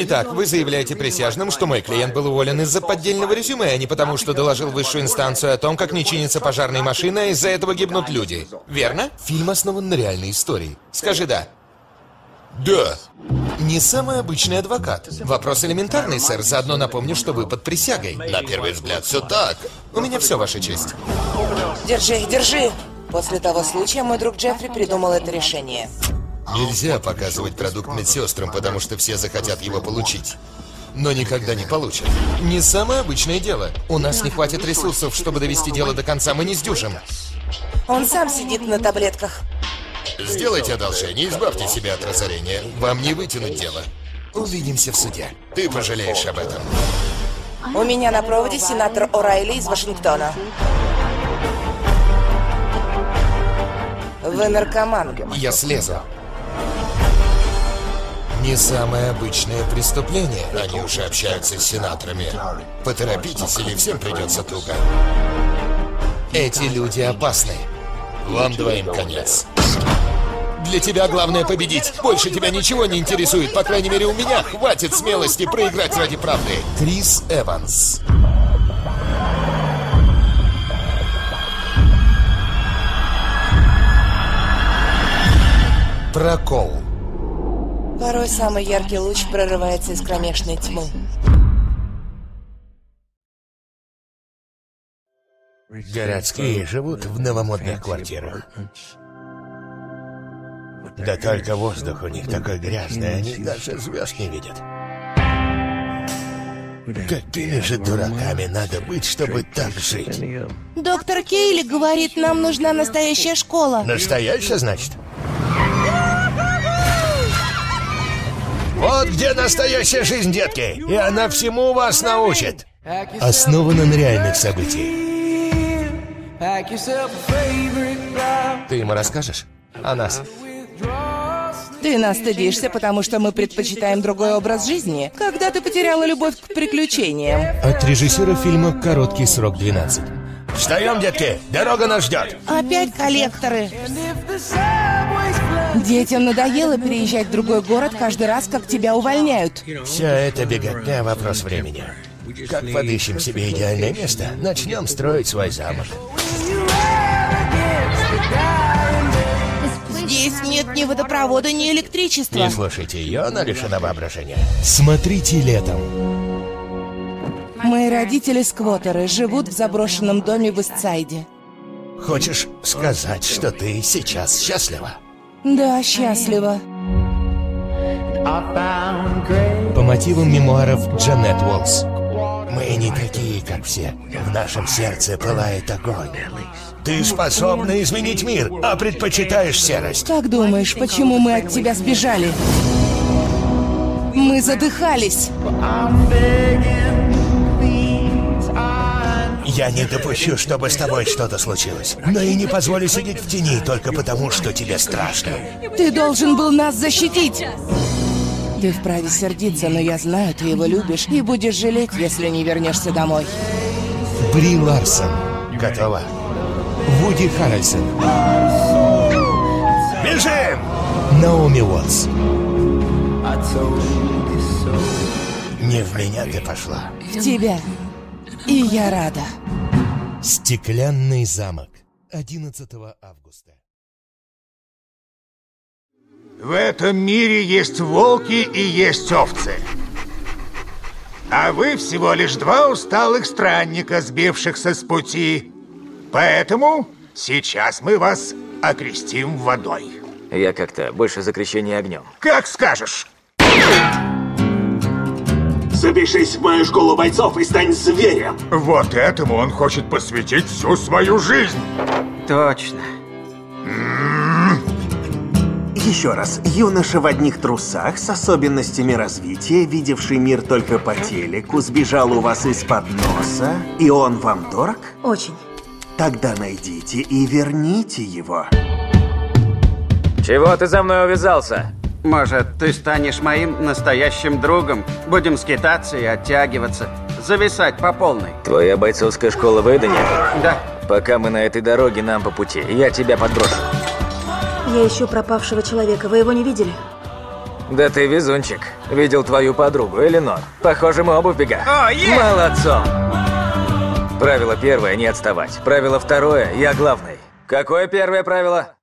Итак, вы заявляете присяжным, что мой клиент был уволен из-за поддельного резюме, а не потому, что доложил высшую инстанцию о том, как не чинится пожарная машина, а из-за этого гибнут люди. Верно? Фильм основан на реальной истории. Скажи «да». Да. Не самый обычный адвокат. Вопрос элементарный, сэр. Заодно напомню, что вы под присягой. На первый взгляд, все так. У меня все, Ваша честь. Держи, держи. После того случая мой друг Джеффри придумал это решение. Нельзя показывать продукт медсестрам, потому что все захотят его получить. Но никогда не получат. Не самое обычное дело. У нас не хватит ресурсов, чтобы довести дело до конца, мы не сдюжим. Он сам сидит на таблетках. Сделайте одолжение, избавьте себя от разорения. Вам не вытянуть дело. Увидимся в суде. Ты пожалеешь об этом. У меня на проводе сенатор О'Райли из Вашингтона. Вы наркоман. Я слезу. Не самое обычное преступление. Они уже общаются с сенаторами. Поторопитесь, или всем придется туго. Эти люди опасны. Вам двоим конец. Для тебя главное победить. Больше тебя ничего не интересует. По крайней мере, у меня хватит смелости проиграть ради правды. Крис Эванс. Прокол. Порой самый яркий луч прорывается из кромешной тьмы. Городские живут в новомодных квартирах. Да только воздух у них такой грязный, они даже звезд не видят. Какими же дураками надо быть, чтобы так жить? Доктор Кейли говорит, нам нужна настоящая школа. Настоящая, значит? Вот где настоящая жизнь, детки! И она всему вас научит! Основана на реальных событиях. Ты ему расскажешь? О нас? Ты нас стыдишься, потому что мы предпочитаем другой образ жизни. Когда ты потеряла любовь к приключениям? От режиссера фильма «Короткий срок 12». Встаем, детки! Дорога нас ждет! Опять коллекторы. Детям надоело переезжать в другой город каждый раз, как тебя увольняют. Все это беготня — вопрос времени. Как подыщем себе идеальное место, начнем строить свой замок. Здесь нет ни водопровода, ни электричества. Не слушайте ее, она лишена воображения. Смотрите летом. Мои родители сквотеры живут в заброшенном доме в Истсайде. Хочешь сказать, что ты сейчас счастлива? Да, счастлива. По мотивам мемуаров Джанет Уолс. Мы не такие, как все. В нашем сердце пылает огонь. Ты способна изменить мир, а предпочитаешь серость. Как думаешь, почему мы от тебя сбежали? Мы задыхались. Я не допущу, чтобы с тобой что-то случилось. Но и не позволю сидеть в тени только потому, что тебе страшно. Ты должен был нас защитить. Ты вправе сердиться, но я знаю, ты его любишь и будешь жалеть, если не вернешься домой. Бри Ларсон. Готова. Вуди Харрельсон. Бежим! Наоми Уотс. Не в меня ты пошла. В тебя. И я рада. Стеклянный замок. 11 августа. В этом мире есть волки и есть овцы. А вы всего лишь два усталых странника, сбившихся с пути. Поэтому сейчас мы вас окрестим водой. Я как-то больше за крещение огнем. Как скажешь. Запишись в мою школу бойцов и стань зверем. Вот этому он хочет посвятить всю свою жизнь. Точно. Еще раз, юноша в одних трусах с особенностями развития, видевший мир только по телеку, сбежал у вас из-под носа, и он вам дорог? Очень. Тогда найдите и верните его. Чего ты за мной увязался? Может, ты станешь моим настоящим другом? Будем скитаться и оттягиваться. Зависать по полной. Твоя бойцовская школа в Эйдене? Да. Пока мы на этой дороге, нам по пути. Я тебя подброшу. Я ищу пропавшего человека. Вы его не видели? Да ты везунчик. Видел твою подругу, Эленор. Похоже, мы оба в бегах. О, е! Молодцом! Правило первое – не отставать. Правило второе – я главный. Какое первое правило?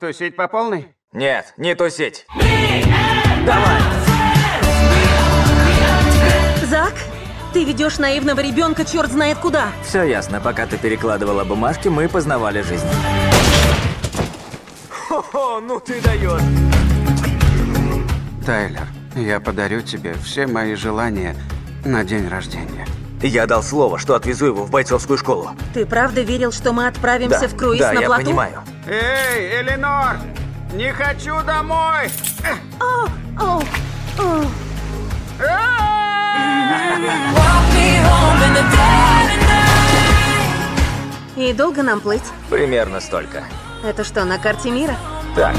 Тусить по полной? Нет, не тусить. Давай! Зак, ты ведешь наивного ребенка черт знает куда. Все ясно, пока ты перекладывала бумажки, мы познавали жизнь. Хо-хо, ну ты даешь. Тайлер, я подарю тебе все мои желания на день рождения. Я дал слово, что отвезу его в бойцовскую школу. Ты правда верил, что мы отправимся Да, в круиз да, на я плоту? понимаю. Эй, Эленор! Не хочу домой! О, о, о. И долго нам плыть? Примерно столько. Это что, на карте мира? Так,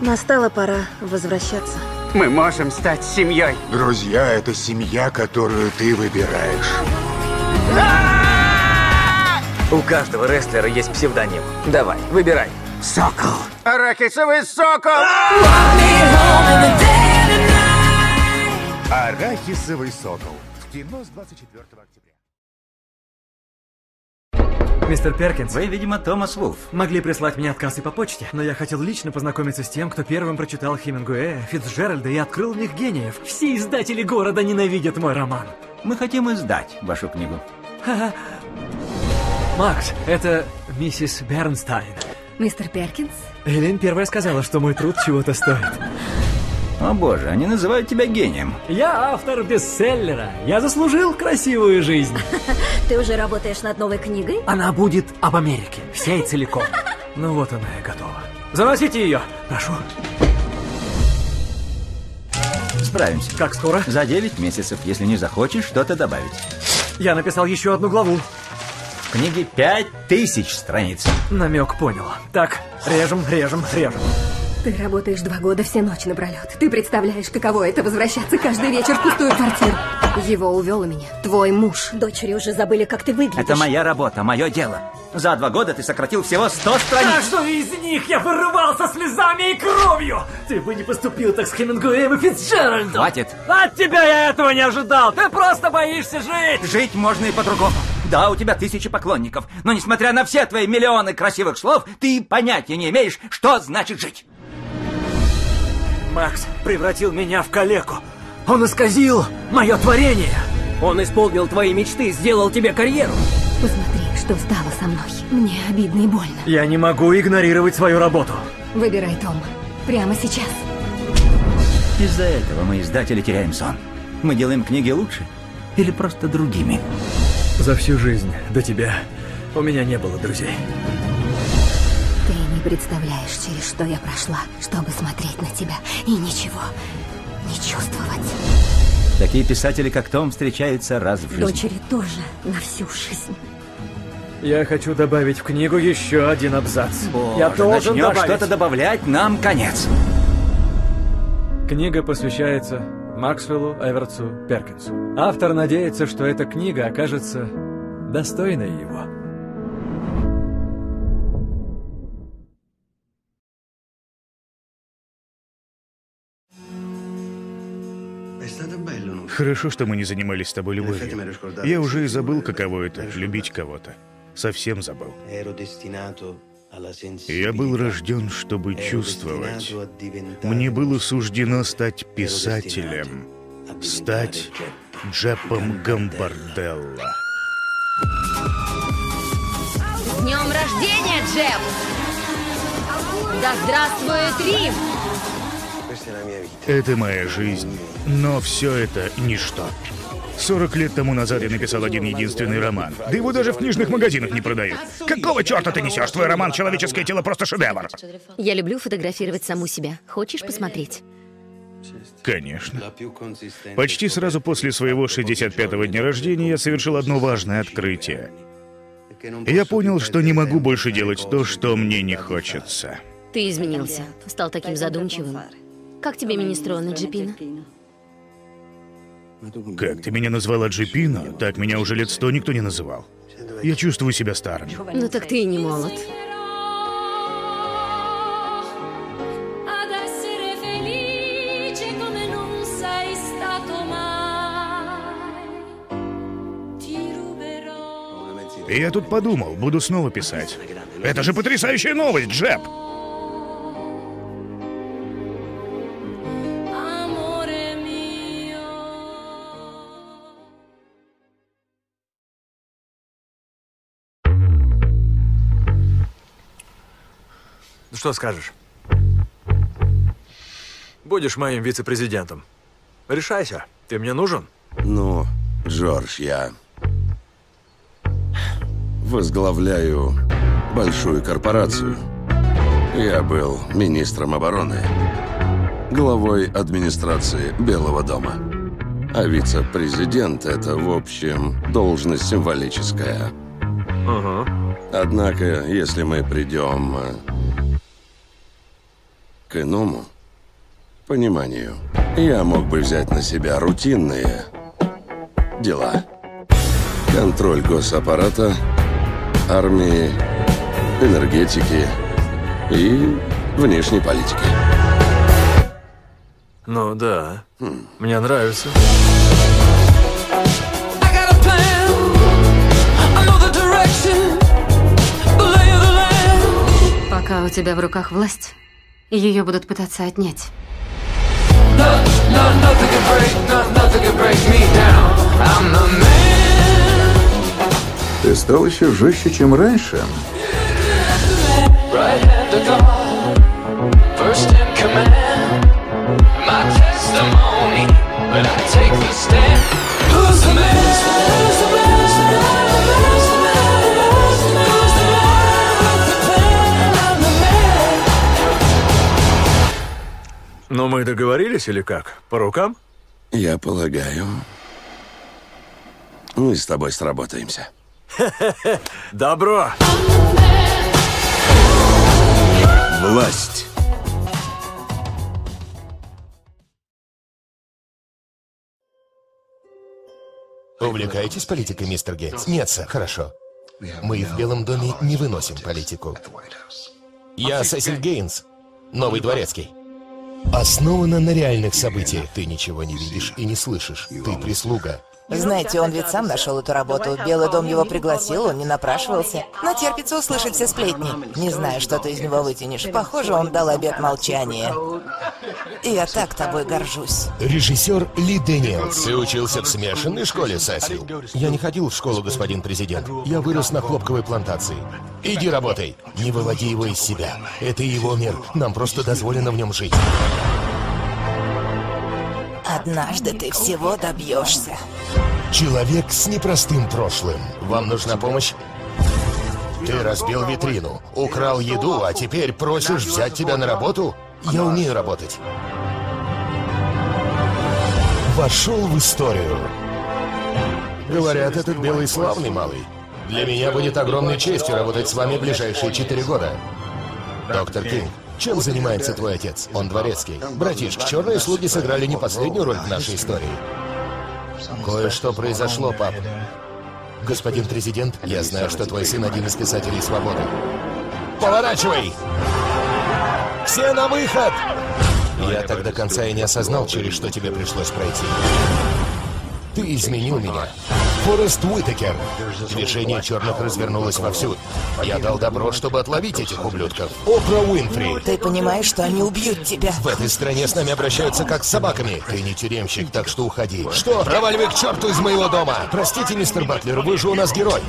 Настала пора возвращаться. Мы можем стать семьей. Друзья — это семья, которую ты выбираешь. У каждого рестлера есть псевдоним. Давай, выбирай. Сокол. Арахисовый сокол! Арахисовый сокол. В кино с 24 октября. Мистер Перкинс, вы, видимо, Томас Вулф. Могли прислать мне отказ и по почте, но я хотел лично познакомиться с тем, кто первым прочитал Хемингуэя, Фицджеральда и открыл в них гениев. Все издатели города ненавидят мой роман. Мы хотим издать вашу книгу. Макс, это миссис Бернстайн. Мистер Перкинс? Эллен первая сказала, что мой труд чего-то стоит. О боже, они называют тебя гением. Я автор бестселлера. Я заслужил красивую жизнь. Ты уже работаешь над новой книгой? Она будет об Америке, всей целиком. Ну вот она и готова. Заносите ее, прошу. Справимся. Как скоро? За 9 месяцев, если не захочешь что-то добавить. Я написал еще одну главу. В книге 5000 страниц. Намек понял. Так, режем, режем, режем. Ты работаешь два года все ночи напролет. Ты представляешь, каково это возвращаться каждый вечер в пустую квартиру. Его увел у меня. Твой муж. Дочери уже забыли, как ты выглядишь. Это моя работа, мое дело. За два года ты сократил всего 100 страниц. Каждую из них я вырывался слезами и кровью! Ты бы не поступил так с Хемингуэем и Фицджеральдом! Хватит. От тебя я этого не ожидал! Ты просто боишься жить! Жить можно и по-другому. Да, у тебя тысячи поклонников, но несмотря на все твои миллионы красивых слов, ты понятия не имеешь, что значит жить. Макс превратил меня в калеку. Он исказил мое творение. Он исполнил твои мечты, сделал тебе карьеру. Посмотри, что стало со мной. Мне обидно и больно. Я не могу игнорировать свою работу. Выбирай, Том. Прямо сейчас. Из-за этого мы, издатели, теряем сон. Мы делаем книги лучше или просто другими. За всю жизнь до тебя у меня не было друзей. Ты не представляешь, через что я прошла, чтобы смотреть на тебя и ничего не чувствовать. Такие писатели, как Том, встречаются раз в жизни. Дочери тоже на всю жизнь. Я хочу добавить в книгу еще один абзац. Боже, Я должен начнешь добавить. что-то добавлять, нам конец. Книга посвящается Максвеллу Эвертсу Перкинсу. Автор надеется, что эта книга окажется достойной его. Хорошо, что мы не занимались с тобой любовью. Я уже и забыл, каково это — любить кого-то. Совсем забыл. Я был рожден, чтобы чувствовать. Мне было суждено стать писателем. Стать Джепом Гамбарделло. С днем рождения, Джеб! Да здравствует Рим! Это моя жизнь. Но все это ничто. 40 лет тому назад я написал один единственный роман. Да его даже в книжных магазинах не продают. Какого черта ты несешь? Твой роман «Человеческое тело» просто шедевр. Я люблю фотографировать саму себя. Хочешь посмотреть? Конечно. Почти сразу после своего 65-го дня рождения я совершил одно важное открытие. Я понял, что не могу больше делать то, что мне не хочется. Ты изменился. Стал таким задумчивым. Как тебе Министрона, Джипина? Как ты меня назвала Джипина, так меня уже лет сто никто не называл. Я чувствую себя старым. Ну так ты и не молод. И я тут подумал, буду снова писать. Это же потрясающая новость, Джеб! Что скажешь? Будешь моим вице-президентом. Решайся, ты мне нужен? Ну, Джордж, я возглавляю большую корпорацию. Я был министром обороны, главой администрации Белого дома. А вице-президент — это, в общем, должность символическая. Ага. Однако, если мы придем э, к иному пониманию, я мог бы взять на себя рутинные дела. Контроль госаппарата, армии, энергетики и внешней политики. Ну да. Мне нравится. Пока у тебя в руках власть, ее будут пытаться отнять. Ты стал еще жестче, чем раньше. Ну мы договорились или как? По рукам? Я полагаю, мы с тобой сработаемся. Добро! Власть. Увлекаетесь политикой, мистер Гейтс? Нет, сэр. Хорошо. Мы в Белом доме не выносим политику. Я Сесиль Гейнс, новый дворецкий. Основано на реальных событиях. Ты ничего не видишь и не слышишь. Ты прислуга. Знаете, он ведь сам нашел эту работу. Белый дом его пригласил, он не напрашивался. Не терпится услышать все сплетни. Не знаю, что ты из него вытянешь. Похоже, он дал обет молчания. И я так тобой горжусь. Режиссер Ли Дэниелс. Ты учился в смешанной школе, Сесил? Я не ходил в школу, господин президент. Я вырос на хлопковой плантации. Иди работай. Не выводи его из себя. Это его мир. Нам просто дозволено в нем жить. Однажды ты всего добьешься. Человек с непростым прошлым. Вам нужна помощь? Ты разбил витрину, украл еду, а теперь просишь взять тебя на работу? Я умею работать. Вошел в историю. Говорят, этот белый славный малый. Для меня будет огромной честью работать с вами ближайшие четыре года. Доктор Кинг, чем занимается твой отец? Он дворецкий. Братишка, черные слуги сыграли не последнюю роль в нашей истории. Кое-что произошло, пап. Господин президент, я знаю, что твой сын один из писателей свободы. Поворачивай! Все на выход! Я так до конца и не осознал, через что тебе пришлось пройти. Ты изменил меня. Форест Уитакер. Движение черных развернулось вовсю. Я дал добро, чтобы отловить этих ублюдков. Опра Уинфри. Ты понимаешь, что они убьют тебя? В этой стране с нами обращаются как с собаками. Ты не тюремщик, так что уходи. Что? Проваливай к черту из моего дома! Простите, мистер Батлер, вы же у нас герой.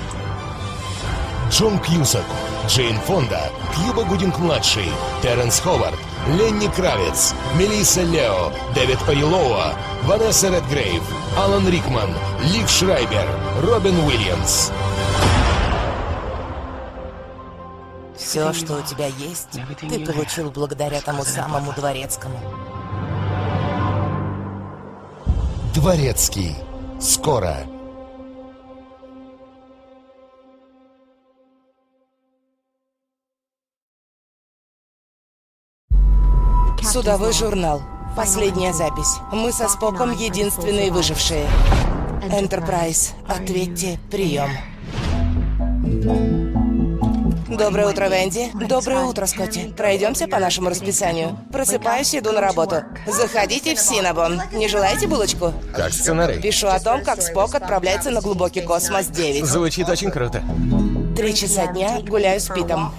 Джон Кьюсак, Джейн Фонда, Кьюба Гудинг-младший, Терренс Ховард, Ленни Кравец, Мелисса Лео, Дэвид Паюлоуа, Ванесса Редгрейв, Алан Рикман, Лив Шрайбер, Робин Уильямс. Все, что у тебя есть, ты получил благодаря тому самому дворецкому. Дворецкий. Скоро. Судовой журнал. Последняя запись. Мы со Споком единственные выжившие. Энтерпрайз. Ответьте, прием. Доброе утро, Венди. Доброе утро, Скотти. Пройдемся по нашему расписанию. Просыпаюсь, иду на работу. Заходите в Синабон. Не желаете булочку? Как сценарий? Пишу о том, как Спок отправляется на глубокий космос 9. Звучит очень круто. Три часа дня гуляю с Питом.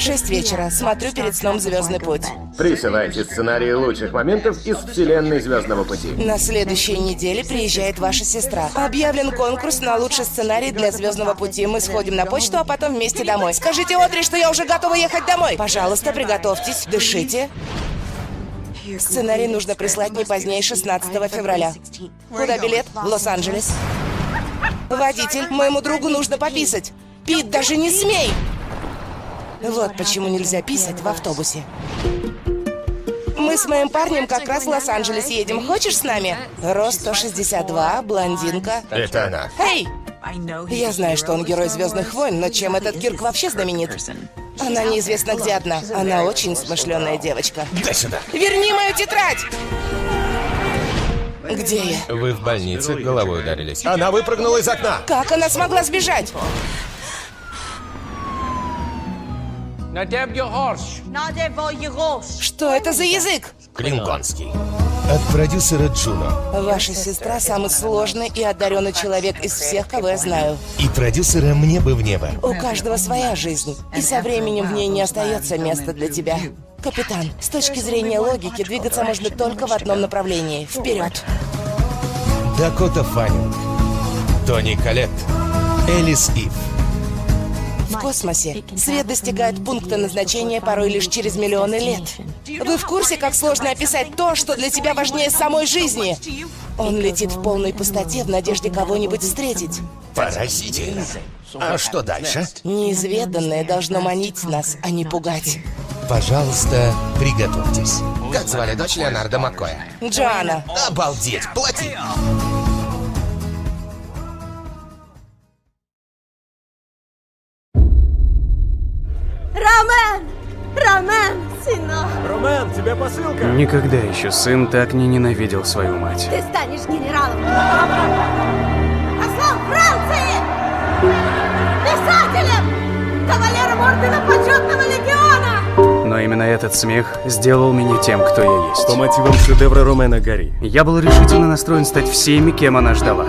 Шесть вечера. Смотрю перед сном Звездный путь. Присылайте сценарии лучших моментов из вселенной Звездного пути. На следующей неделе приезжает ваша сестра. Объявлен конкурс на лучший сценарий для Звездного пути. Мы сходим на почту, а потом вместе домой. Скажите Одри, что я уже готова ехать домой. Пожалуйста, приготовьтесь, дышите. Сценарий нужно прислать не позднее 16 февраля. Куда билет? В Лос-Анджелес. Водитель, моему другу нужно пописать. Пит, даже не смей! Вот почему нельзя писать в автобусе. Мы с моим парнем как раз в Лос-Анджелес едем. Хочешь с нами? Рост 162, блондинка. Это она. Эй! Я знаю, что он герой Звездных войн, но чем этот Кирк вообще знаменит? Она неизвестно где одна. Она очень смышленая девочка. Дай сюда. Верни мою тетрадь! Где я? Вы в больнице головой ударились. Она выпрыгнула из окна. Как она смогла сбежать? Что это за язык? Клингонский. От продюсера Джуно. Ваша сестра самый сложный и одаренный человек из всех, кого я знаю. И продюсера «Мне бы в небо». У каждого своя жизнь, и со временем в ней не остается места для тебя. Капитан, с точки зрения логики, двигаться можно только в одном направлении. Вперед! Дакота Фаннинг. Тони Коллетт. Элис Ив. В космосе свет достигает пункта назначения порой лишь через миллионы лет. Вы в курсе, как сложно описать то, что для тебя важнее самой жизни? Он летит в полной пустоте в надежде кого-нибудь встретить. Поразительно. А что дальше? Неизведанное должно манить нас, а не пугать. Пожалуйста, приготовьтесь. Как звали дочь Леонардо Маккоя? Джоанна. Обалдеть, плати! Ромен, сынок! Ромен, тебе посылка! Никогда еще сын так не ненавидел свою мать. Ты станешь генералом! Послом Франции! Писателем! Кавалером Ордена Почетного Легиона! Но именно этот смех сделал меня тем, кто я есть. По мотивам шедевра Ромена Гори. Я был решительно настроен стать всеми, кем она ждала.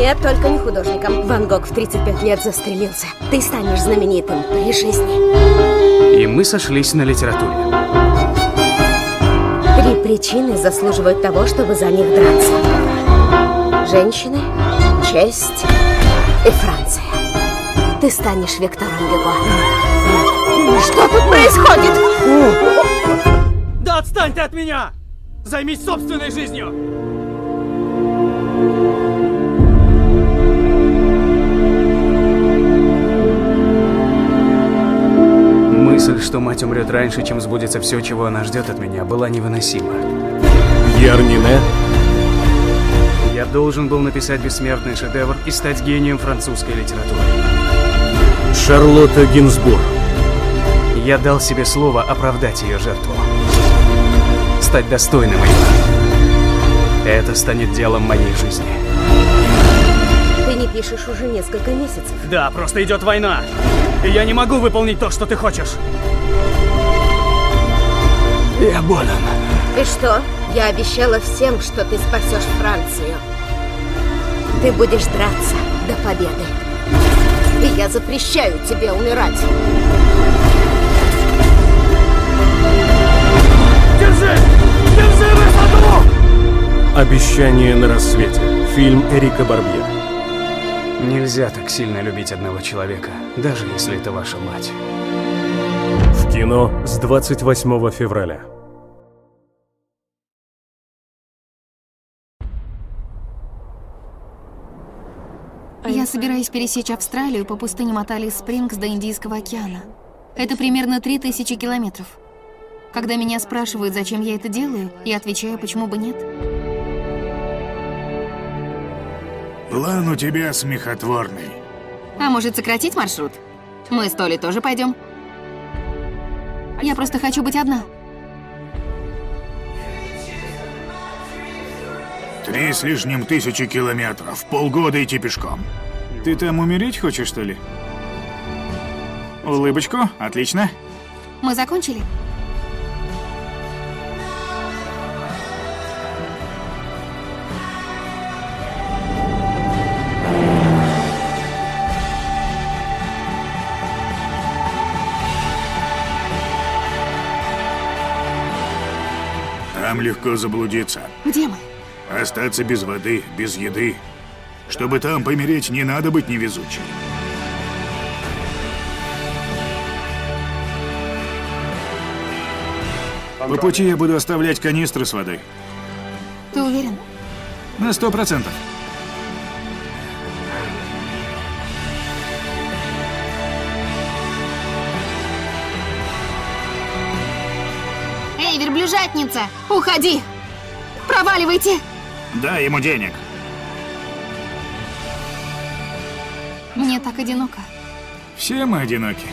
Нет, только не художником. Ван Гог в 35 лет застрелился. Ты станешь знаменитым при жизни. И мы сошлись на литературе. Три причины заслуживают того, чтобы за них драться. Женщины, честь и Франция. Ты станешь Виктором Гюго. Что тут происходит? Да отстань ты от меня! Займись собственной жизнью! Мысль, что мать умрет раньше, чем сбудется все, чего она ждет от меня, была невыносима. Ярнине? Я должен был написать бессмертный шедевр и стать гением французской литературы. Шарлотта Гинзбург. Я дал себе слово оправдать ее жертву. Стать достойным ее. Это станет делом моей жизни. Пишешь уже несколько месяцев. Да, просто идет война. И я не могу выполнить то, что ты хочешь. Я болен. И что? Я обещала всем, что ты спасешь Францию. Ты будешь драться до победы. И я запрещаю тебе умирать. Держи! Держи высоту! Обещание на рассвете. Фильм Эрика Барбье. Нельзя так сильно любить одного человека, даже если это ваша мать. В кино с 28 февраля. Я собираюсь пересечь Австралию по пустыне Матали Спрингс до Индийского океана. Это примерно 3000 километров. Когда меня спрашивают, зачем я это делаю, я отвечаю, почему бы нет. План у тебя смехотворный. А может сократить маршрут? Мы с Толи тоже пойдем. Я просто хочу быть одна. Три с лишним тысячи километров. Полгода идти пешком. Ты там умереть хочешь, что ли? Улыбочку, отлично. Мы закончили? Легко заблудиться. Где мы? Остаться без воды, без еды. Чтобы там помереть, не надо быть невезучим. По пути я буду оставлять канистры с водой. Ты уверен? На сто процентов. Эй, верблюжатница! Уходи! Проваливайте! Дай ему денег. Мне так одиноко. Все мы одиноки.